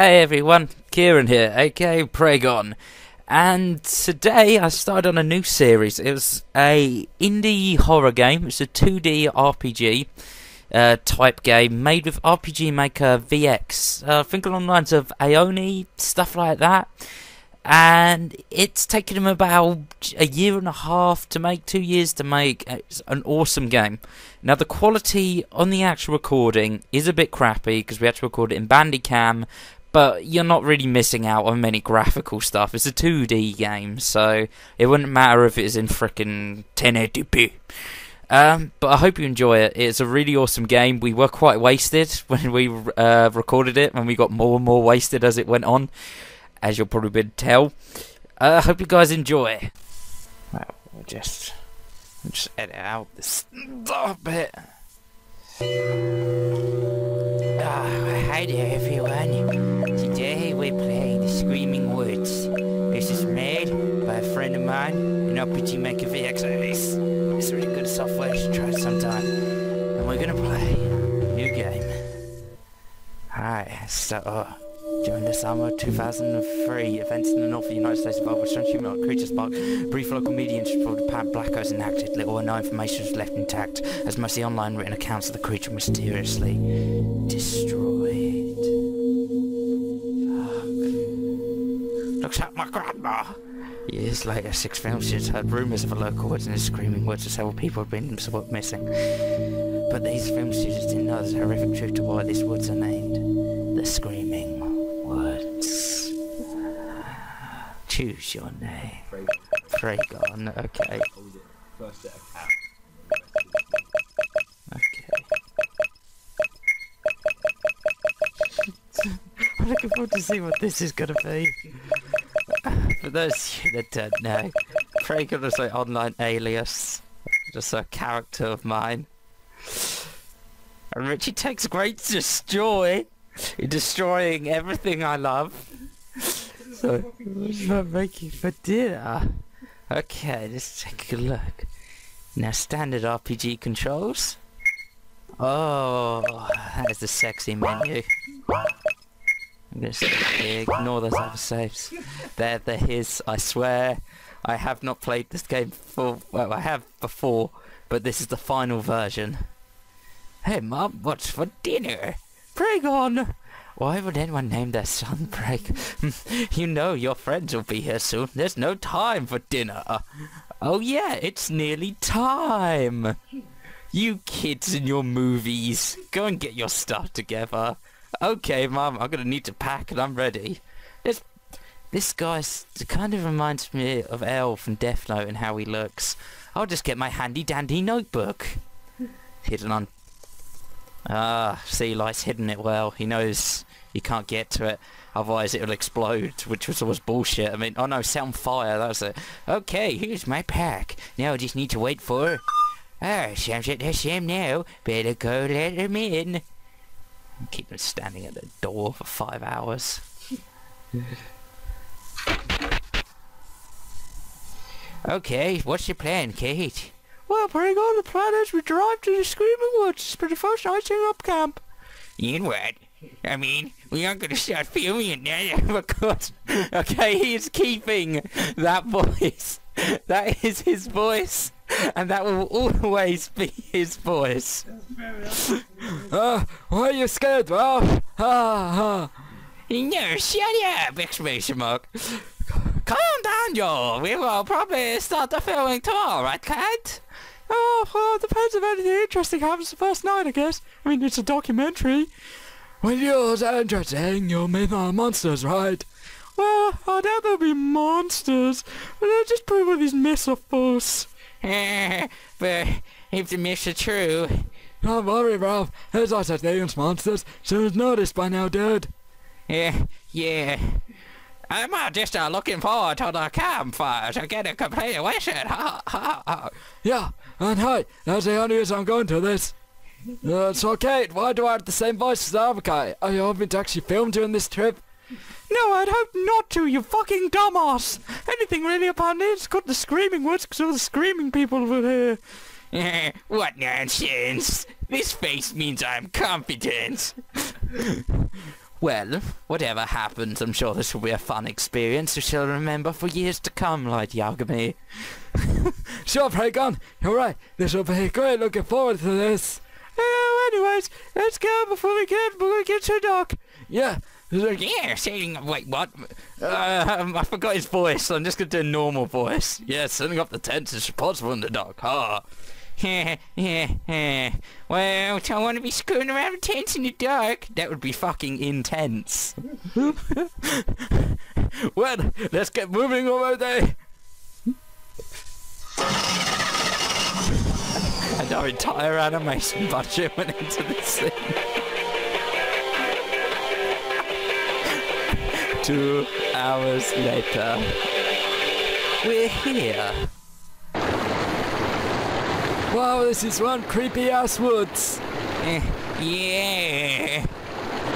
Hey everyone, Kieran here, aka Praygon. And today I started on a new series. It was a indie horror game. It's a 2D RPG uh, type game made with RPG Maker VX. Uh, think along the lines of Ao Oni, stuff like that. And it's taken him about a year and a half to make, two years to make. It's an awesome game. Now the quality on the actual recording is a bit crappy because we had to record it in Bandicam, but you're not really missing out on many graphical stuff. It's a 2D game, so it wouldn't matter if it's in frickin' 1080p. Um, but I hope you enjoy it. It's a really awesome game. We were quite wasted when we uh, recorded it, and we got more and more wasted as it went on, as you'll probably be able to tell. I uh, hope you guys enjoy. Well, we'll just, we'll just edit out this bit. Oh, hi there, everyone. We're playing The Screaming Woods. This is made by a friend of mine, an RPG Maker VX. It's, it's really good software, you should try it sometime. And we're gonna play a new game. Hi, so, uh, during the summer of 2003, events in the north of the United States involved with strange human creatures sparked brief local media interest for the Black Oaks enacted. Little or no information was left intact, as most of the online written accounts of the creature mysteriously destroyed. Looks like my grandma. Years later, six students heard rumours of a local woods and the screaming woods of several people had been missing. But these film students didn't know the horrific truth to why these woods are named the Screaming Woods. Choose your name. Praygon, okay. Okay. I'm looking forward to see what this is gonna be. For those of you that don't know, Praygon is an online alias. Just a character of mine. And Richie takes great joy in destroying everything I love. So, what's that making for dinner? Okay, let's take a look. Now, standard RPG controls. Oh, that is the sexy menu. I'm gonna ignore those other saves. They're, they're his, I swear. I have not played this game before. Well, I have before, but this is the final version. Hey, Mum, what's for dinner? Praygon! Why would anyone name their son Preg? you know your friends will be here soon. There's no time for dinner. oh yeah, it's nearly time. You kids in your movies, go and get your stuff together. Okay, Mum, I'm gonna need to pack and I'm ready. This, this guy kind of reminds me of El from Death Note and how he looks. I'll just get my handy dandy notebook. Hidden on Ah, see, Light's hidden it well. He knows you can't get to it, otherwise it'll explode, which was always bullshit. I mean, oh no, on fire, that was it. Okay, here's my pack. Now I just need to wait for... Ah, Sam's at the Sam now. Better go let him in. Keep them standing at the door for five hours. okay, what's your plan, Kate? Well, bring on the plan as we drive to the Screaming Woods for the first icing up camp. You what? I mean, we aren't going to start filming it now, of course. Okay, he's keeping that voice. That is his voice. And that will always be his voice. uh, why are you scared, Ralph? Ha ha. No, shut up, exclamation mark. Calm down, Joel. We will probably start the filming tomorrow, right, Cat? Oh, well, it depends if anything interesting happens the first night, I guess. I mean, it's a documentary. When you're interesting, you'll meet the monsters, right? Well, I doubt there'll be monsters, but they'll just prove these myths are false. but if the myths are true... Don't worry, Ralph. There's no such thing as monsters. Someone's noticed by now, dude. Yeah, yeah. I'm uh, just uh, looking forward to the campfire to get a complete wish it. Ha, ha, ha. Yeah, and hey, that's the only reason I'm going to this. Uh, so, Kate, why do I have the same voice as Avakai? Are you hoping to actually film during this trip? No, I'd hope not to, you fucking dumbass! Anything really upon it's got the screaming words because all the screaming people will hear. what nonsense! This face means I'm confident. Well, whatever happens, I'm sure this will be a fun experience you shall remember for years to come, Lord Yagami. Sure, Praygon, you're right. This will be great. Looking forward to this. Oh, anyways, let's go before we get before we get too dark. Yeah. It's like- Yeah, saying, wait, what? Um, I forgot his voice, so I'm just gonna do a normal voice. Yeah, setting up the tents is possible in the dark, huh? Yeah, yeah, yeah. Well, do I want to be screwing around with tents in the dark? That would be fucking intense. Well, let's get moving over there. And our entire animation budget went into this scene. Two hours later, we're here. Wow, this is one creepy ass woods. Eh, yeah.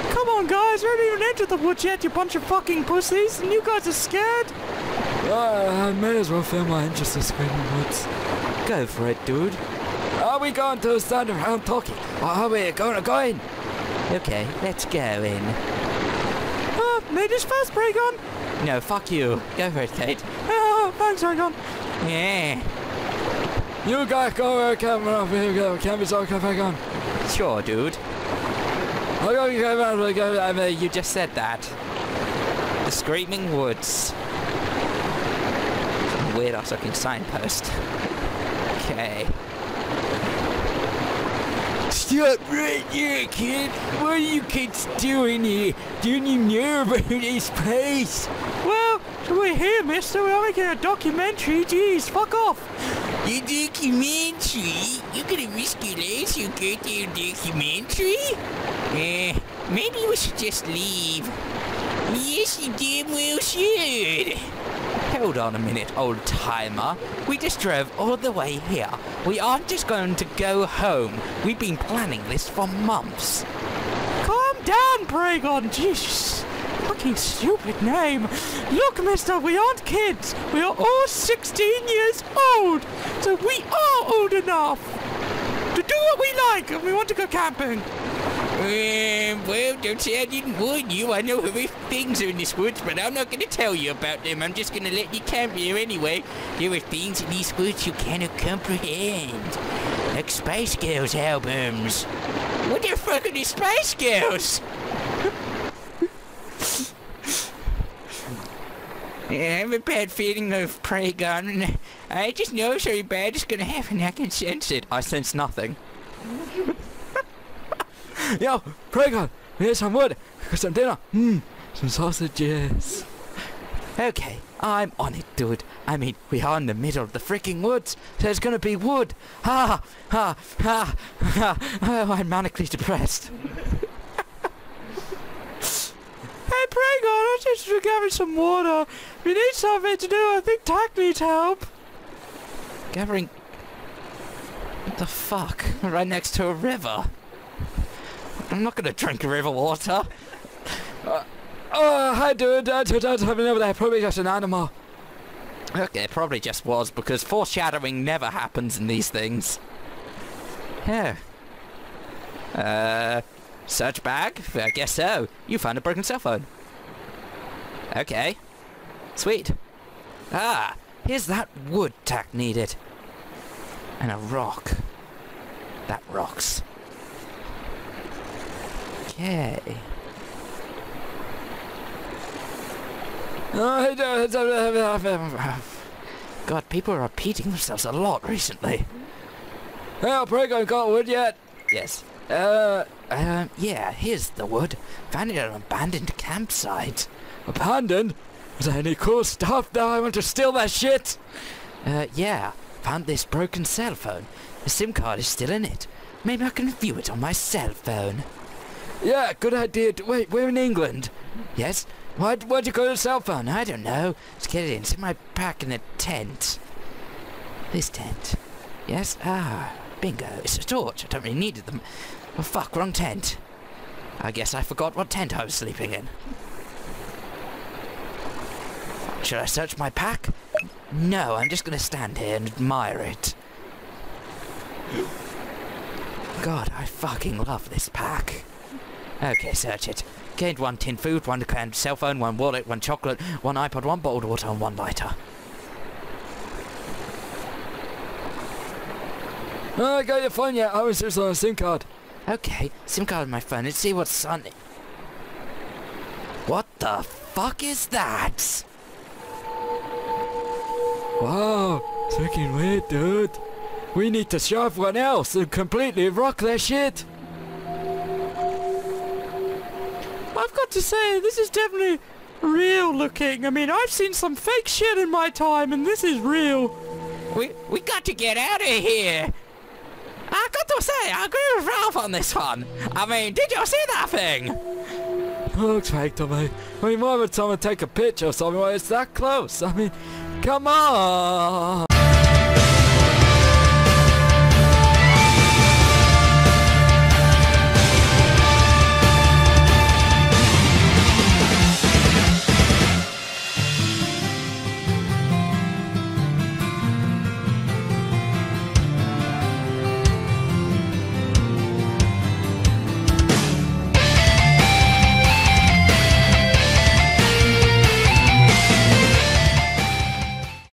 Come on, guys, we haven't even entered the woods yet, you bunch of fucking pussies, and you guys are scared? Uh, I may as well film my interest in screaming woods. Go for it, dude. Are we going to stand around talking? Or are we going to go in? Okay, let's go in. Uh, ladies first, Praygon. No, fuck you. Go for it, Kate. Oh, thanks, Praygon. Yeah, You guys go over camera over here, go camera's okay, back on. sure, dude. I'll go camera, I'll go, I Uh, mean, you just said that. The Screaming Woods. Some weird ass looking signpost. Okay. Stop right there, kid. What are you kids doing here? Don't you know about this place? Well, we're here, mister. We're making a documentary. Jeez, fuck off. A documentary? You're gonna risk your life to go to a documentary? Eh, maybe we should just leave. Yes, you damn well should. Hold on a minute, old timer. We just drove all the way here. We aren't just going to go home. We've been planning this for months. Calm down, Praygon. Jesus. Fucking stupid name. Look, mister, we aren't kids. We are all 16 years old. So we are old enough to do what we like and we want to go camping. Um, well, don't say I didn't warn you. I know horrific things are in this woods, but I'm not gonna tell you about them. I'm just gonna let you camp here anyway. There are things in these woods you cannot comprehend. Like Spice Girls albums. What the fuck are these Spice Girls? I have a bad feeling of Praygon. I just know something bad is gonna happen. I can sense it. I sense nothing. Yo, Praygon, here's er some wood. Some dinner. Mmm, some sausages. Okay, I'm on it, dude. I mean, we are in the middle of the freaking woods. There's gonna be wood. Ha ha ha ha. Oh, I'm manically depressed. hey, Praygon, I just gathering some water. We need something to do. I think Tack needs help. Gathering. What the fuck? Right next to a river. I'm not gonna drink river water. Oh, hi, dude. What that's happening over there. Probably just an animal. Okay, it probably just was because foreshadowing never happens in these things. Yeah. Uh, search bag? I guess so. You found a broken cell phone. Okay. Sweet. Ah, here's that wood tack needed. And a rock. That rocks. Okay. Oh, God, people are repeating themselves a lot recently. Hey, Praygon, got wood yet? Yes. Uh, Um, yeah, here's the wood. Found it at an abandoned campsite. abandoned? Is there any cool stuff there? I want to steal that shit. Uh, yeah, found this broken cell phone. The SIM card is still in it. Maybe I can view it on my cell phone. Yeah, good idea. Wait, we're in England. Yes? Why, why'd you call to the cell phone? I don't know. Let's get it in. It's my pack in the tent. This tent. Yes? Ah, bingo. It's a torch. I don't really need them. Oh, fuck, wrong tent. I guess I forgot what tent I was sleeping in. Should I search my pack? No, I'm just gonna stand here and admire it. God, I fucking love this pack. Okay, search it. Gained one tin food, one canned cell phone, one wallet, one chocolate, one iPod, one bottled water, and one lighter. Oh, I got your phone yet. I was just on a SIM card. Okay, SIM card on my phone. Let's see what's on it. What the fuck is that? Wow, it's looking weird, dude. We need to shove one else and completely rock their shit. To say, this is definitely real looking. I mean, I've seen some fake shit in my time, and this is real. We we got to get out of here. I got to say, I agree with Ralph on this one. I mean, did you see that thing? Looks fake to me. I mean, why would someone take a picture of something when it's that close? I mean, come on.